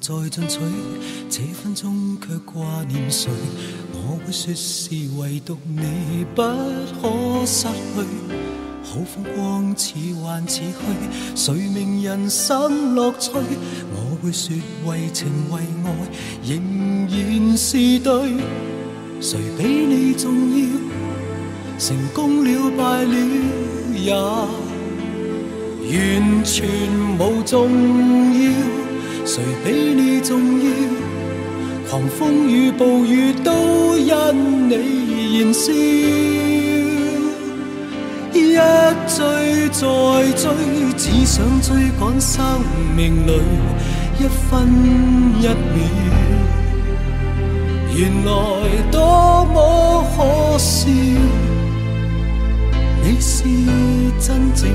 再进取，这分钟却挂念谁？我会说是唯独你不可失去。好风光似幻似虚，谁明人生乐趣？我会说为情为爱仍然是对。谁比你重要？成功了败了也完全无重要。谁比你重要？狂风与暴雨都因你燃烧。一追再追，只想追赶生命里一分一秒。原来多么可笑，你是真正。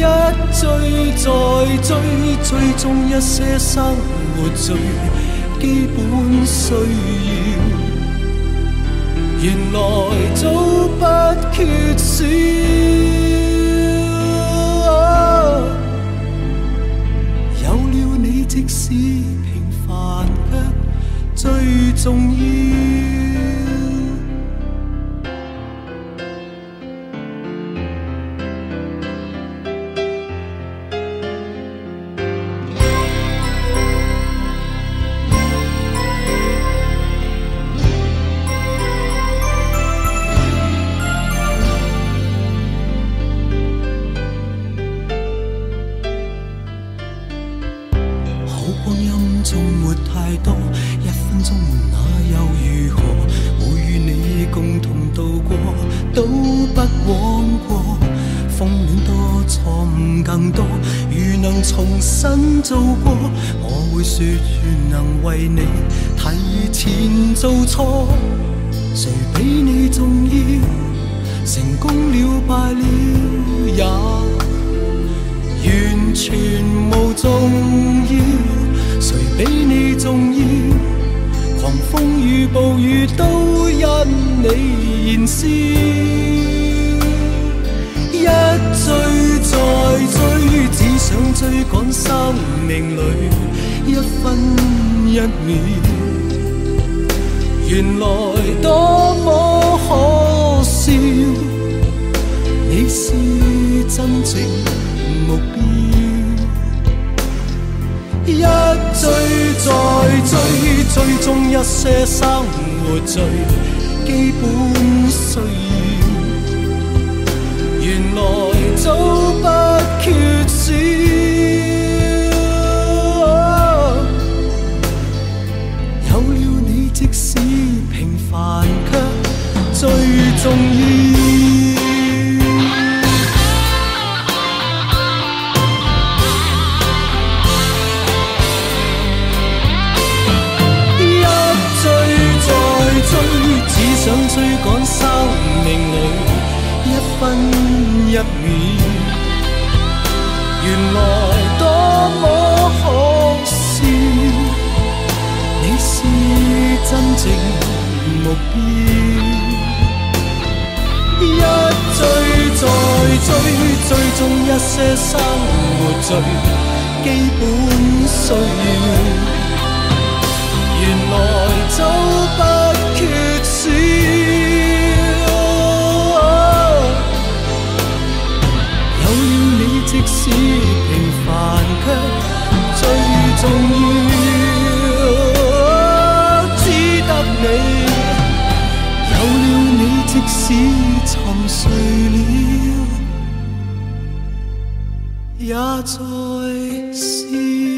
一追再追，追踪一些生活最基本需要，原来早不缺少。有了你，即使平凡却最重要。光阴中没太多，一分钟那又如何？我与你共同度过都不枉过。风恋多，错误更多。如能重新做过，我会说愿能为你提前做错。谁比你重要？成功了，败了也完全无。暴雨都因你燃烧。一追再追，只想追赶生命里一分一秒。原来多么可笑，你是真正目标。 追，踪一些生活最基本需要。原来早不缺少。有了你，即使平凡却最重要。追赶生命里一分一秒。原来多么可笑，你是真正目标。一追再追，追踪一些生活最基本需要，原来早不 似沉睡了，也在笑。